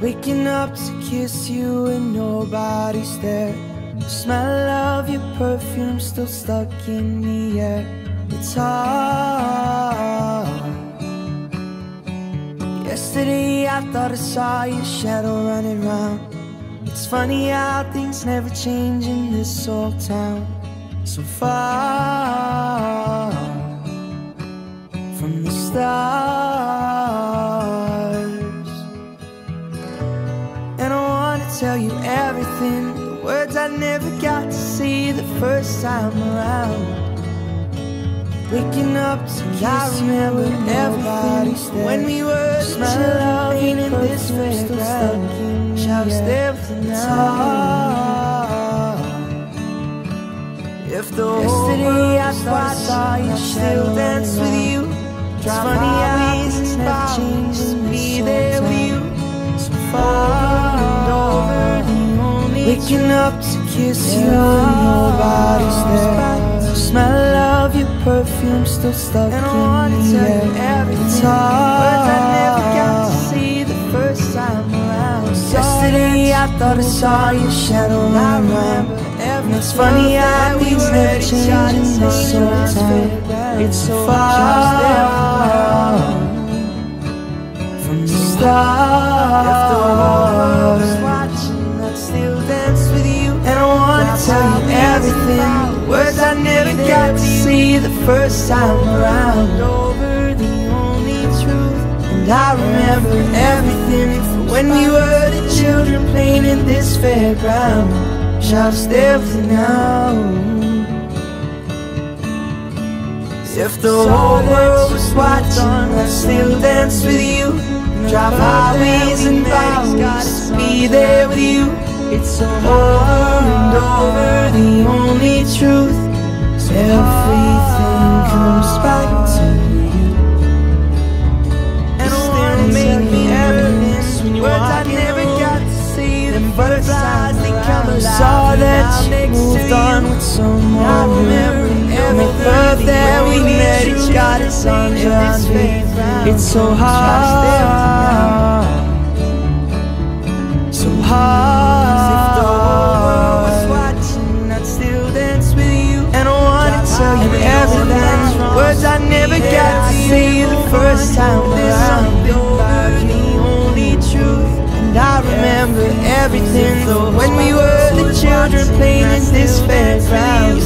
Waking up to kiss you and nobody's there. The smell of your perfume still stuck in the air. It's hard. Yesterday I thought I saw your shadow running round. It's funny how things never change in this old town. So far tell you everything. The words I never got to see the first time around. Waking up to kiss you and everybody's there. When we were smiling in this fairground. Shall stay with the night. If the Yesterday I thought I saw you still dance with you. It's funny how things never change and be there with you. So far Waking up to kiss you and nobody's there. The smell of your perfume still stuck and in I wanna tell. You everything. It's hard. Words I never got to see the first time around. Yesterday I thought I saw your shadow run around. And it's funny how things never change in this old town. It's so far from the stars. First time around. Over the only truth. And I remember everything from when we were the children playing in this fairground. Stay with you now. If the whole world was watching, I'd still dance with you. Drive highways and byways, be there with you. It's over and over, the only truth. Everything comes back to you. And still make me you words I never got to see. Them butterflies, they come alive. Saw that you moved on with someone I remember every birthday we met, it's got its arms around me. It's so hard, so hard. Everything. When we were the children playing in this fairground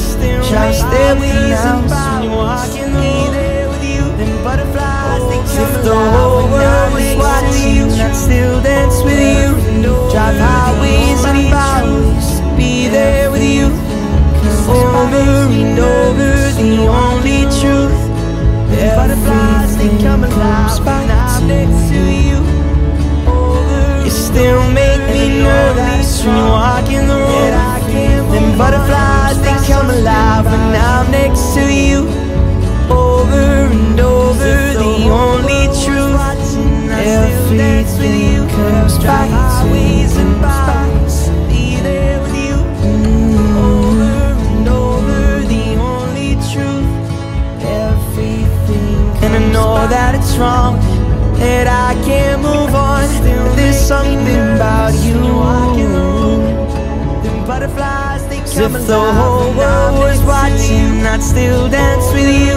Shall stay with you now? When you walk in the room Then butterflies, they oh, come If the whole world was watching I'd still dance with you. Drive highways and byways. Be there with you. Over and over The only truth. Butterflies, they come alive When I'm next to you. you. Still make me when you walk in the room. Them butterflies, they come alive when I'm next to you. Over and over, the only truth. Everything comes back to you. With you. Over and over, the only truth. Everything. And I know that it's wrong that I can't move on. Something about you. Butterflies, they come if the whole world was watching, I'd still dance with you.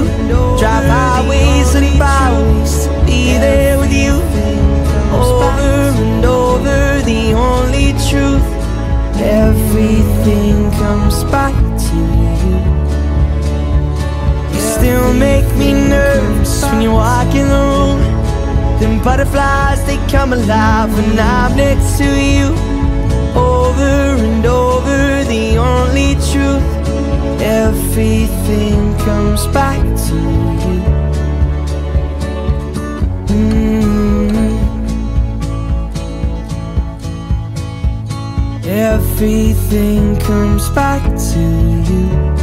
Drive highways and byways, be there with you. Over and over, the only truth. Everything comes back to you. You still make me nervous when you walk butterflies, they come alive when I'm next to you. Over and over, the only truth. Everything comes back to you. Mm. Everything comes back to you.